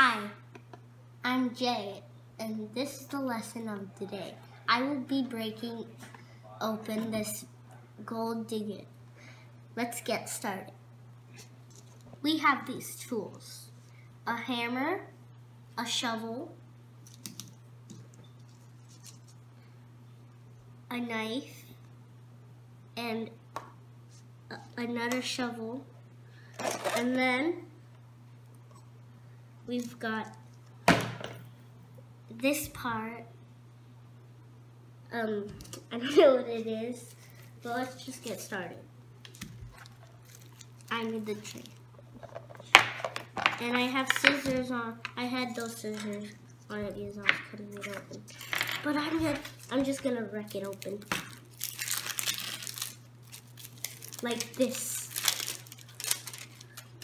Hi, I'm Jay, and this is the lesson of the day. I will be breaking open this gold digger. Let's get started. We have these tools. A hammer, a shovel, a knife, and another shovel, and then we've got this part. Um, I don't know what it is, but let's just get started. I need the tray. And I have scissors on. I had those scissors on it because I was cutting it open. But I'm just, I'm just gonna wreck it open. Like this.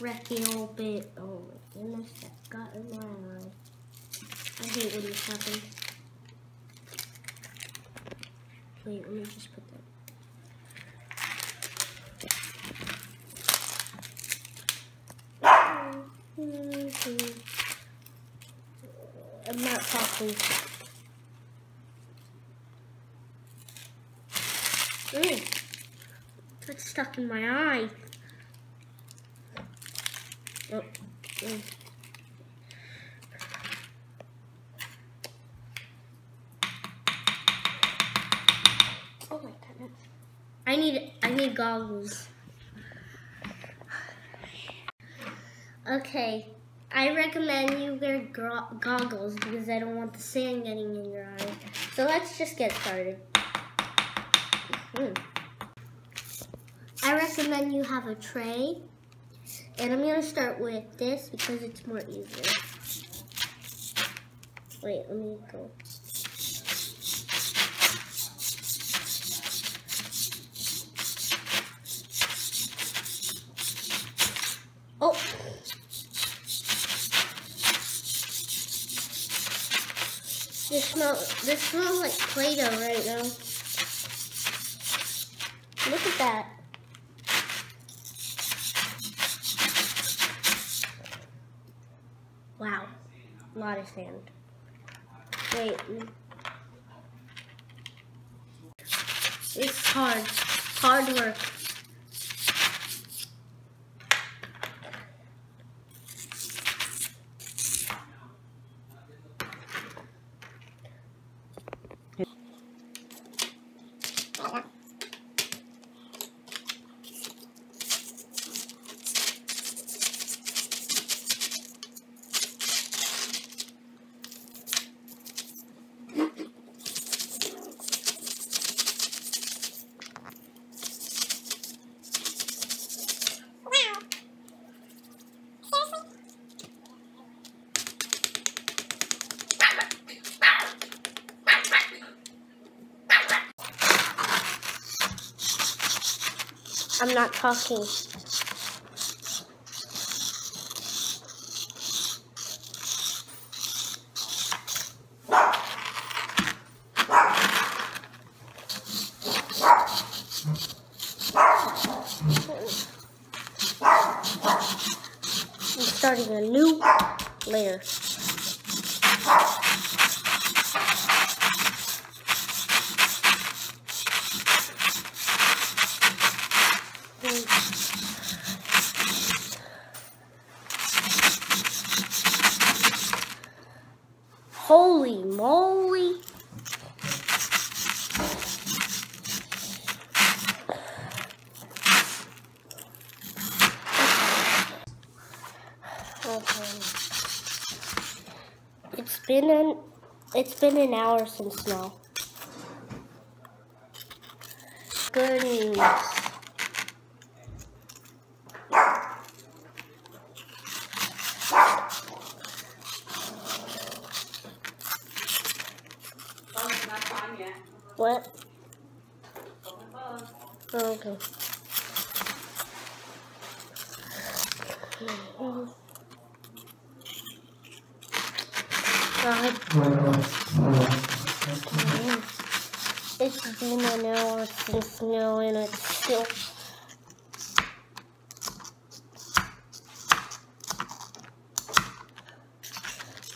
Wreck it open. Oh my goodness, that got in my eye. I hate when this happens. Wait, let me just put that. I'm not talking. Ooh, that's stuck in my eye. Oh, oh my goodness. I need I need goggles. Okay, I recommend you wear goggles because I don't want the sand getting in your eye. So let's just get started. Mm. I recommend you have a tray. And I'm going to start with this because it's more easier. Wait, let me go. Oh! This smells, this smells like Play-Doh right now. Look at that. Wow, a lot of sand. Wait. It's hard, hard work. I'm not talking. I'm starting a new layer. Holy moly. Okay. It's been an it's been an hour since now. Good news. What? Oh, okay. God. It's been an hour since now and it's still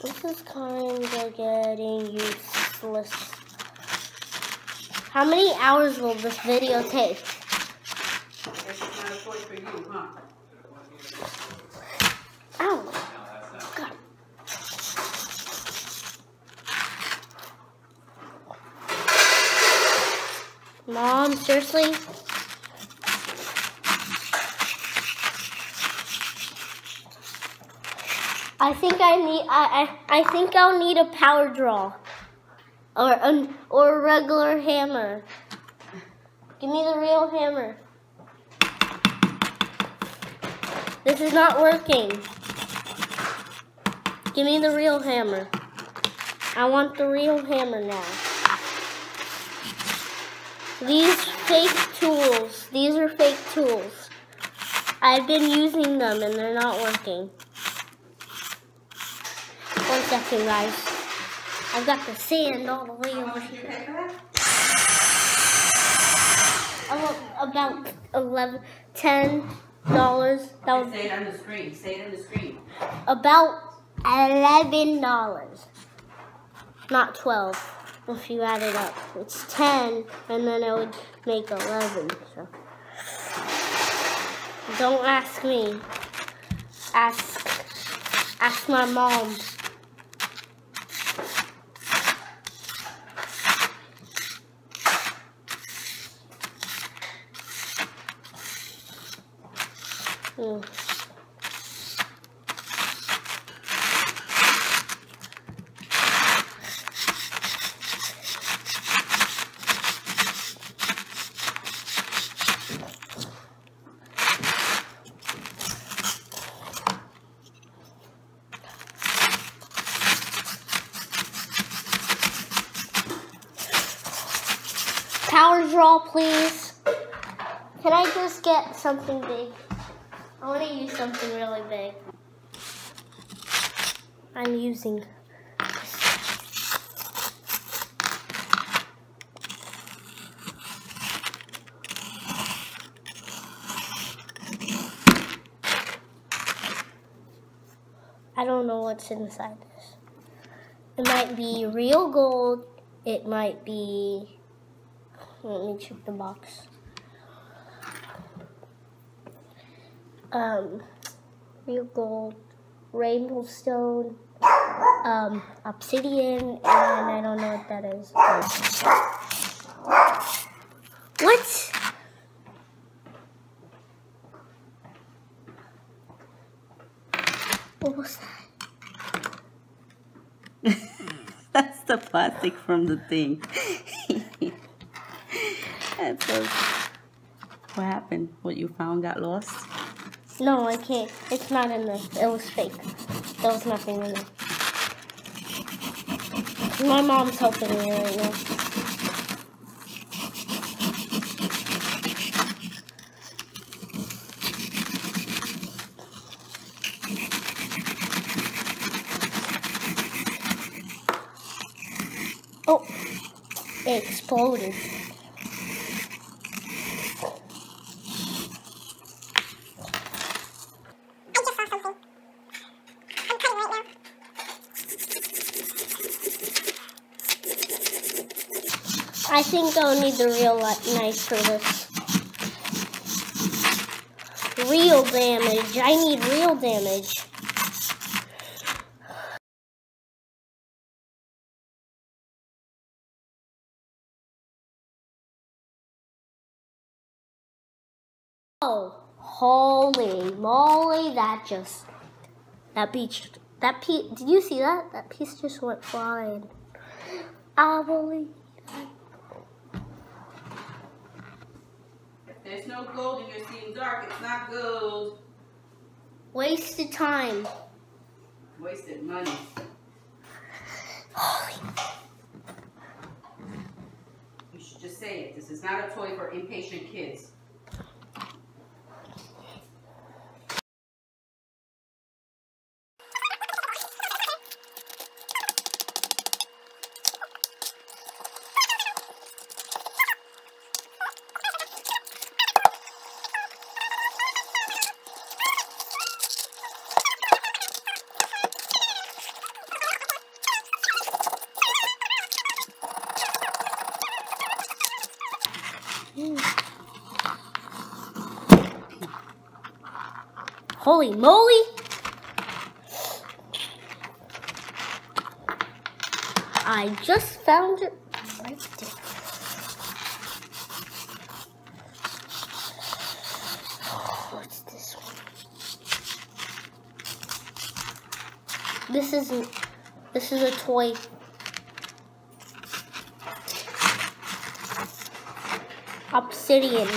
This is kind of getting useless. How many hours will this video take? Guess it's not a toy for you, huh? Ow. God. Mom, seriously? I think I need. I, I, I think I'll need a power draw, or an or a regular hammer. Give me the real hammer. This is not working. Give me the real hammer. I want the real hammer now. These fake tools. These are fake tools. I've been using them and they're not working. Second, guys. I've got the sand all the way over much did you here. pay for that? About eleven, ten dollars. That was Say it on the screen. Say it on the screen. about eleven dollars. Not twelve. If you add it up, it's ten, and then it would make eleven. So don't ask me. Ask ask my mom. Hmm. Power draw, please. Can I just get something big? I want to use something really big. I'm using. I don't know what's inside this. It might be real gold. It might be. Let me check the box. Um, real gold, rainbow stone, um, obsidian, and I don't know what that is. What? What was that? That's the plastic from the thing. That's so. What happened? What you found got lost? No, I can't. It's not in there. It was fake. There was nothing in there. My mom's helping me right now. Oh, it exploded. I just saw something. I'm cutting right now. I think I'll need the real knife for this. Real damage. I need real damage. Oh, holy moly, that just, that beach, that piece, did you see that? That piece just went flying. I believe. There's no gold and you're seeing dark, it's not gold. Wasted time. Wasted money. You should just say it. This is not a toy for impatient kids. Holy moly! I just found it right there. What's this one? This is this is a toy Obsidian.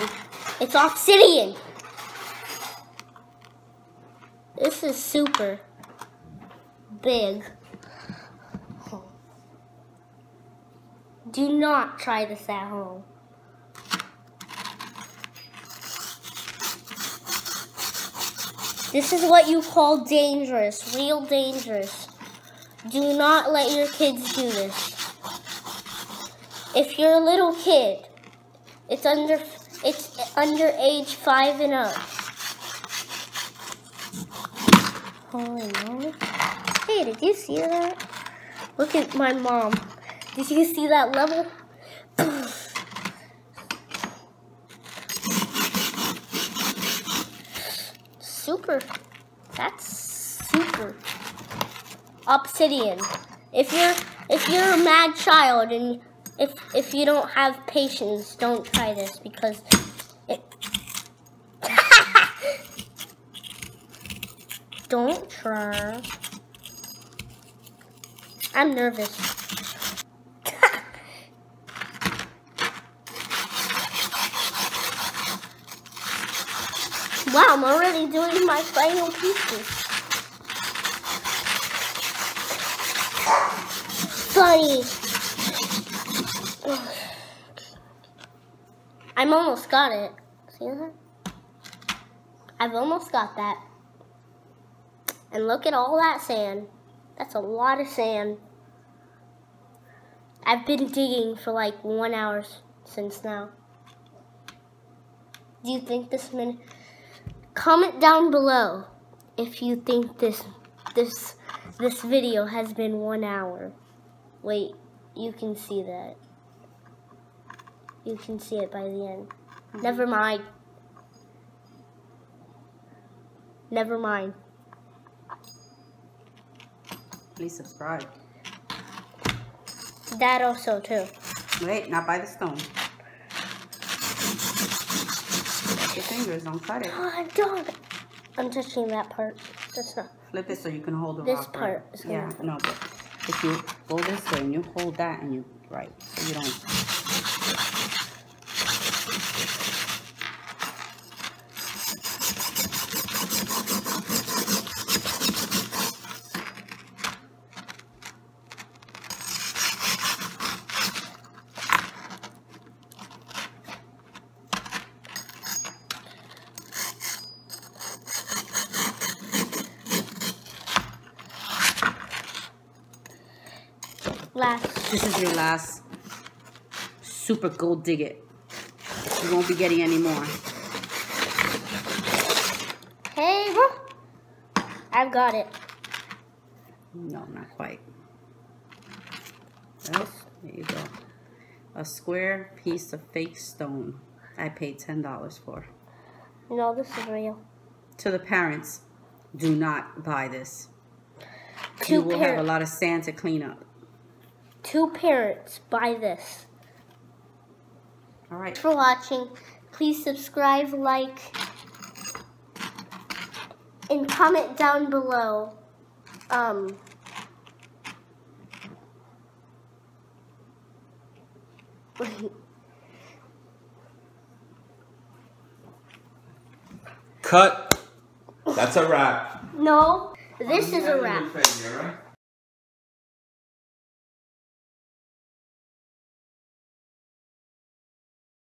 It's obsidian. This is super big. Do not try this at home. This is what you call dangerous, real dangerous. Do not let your kids do this. If you're a little kid, it's under it's under age five and up. Holy moly. Hey, did you see that? Look at my mom. Did you see that level? super. That's super. Obsidian. If you're if you're a mad child and if if you don't have patience, don't try this because it Don't try. I'm nervous. wow, I'm already doing my final pieces. Funny. I'm almost got it. See that? I've almost got that. And look at all that sand. That's a lot of sand. I've been digging for like one hour since now. Do you think this minute? Comment down below if you think this this this video has been one hour. Wait, you can see that. You can see it by the end. Mm-hmm. Never mind. Never mind. Please subscribe. That also too. Wait, not by the stone. Your fingers, don't cut it. Oh, I'm. I'm touching that part. That's not. Flip it so you can hold the This rock part right. is Yeah, no, but if you go this way and you hold that and you, right, so you don't. Last. This is your last super gold digger. You won't be getting any more. Hey, bro. I've got it. No, not quite. Well, there you go. A square piece of fake stone I paid $10 for. No, this is real. To the parents, do not buy this. Two you will have a lot of sand to clean up. Two parents buy this. All right. Thanks for watching. Please subscribe, like, and comment down below. Um. Cut. That's a wrap. no, this is a wrap. Alright?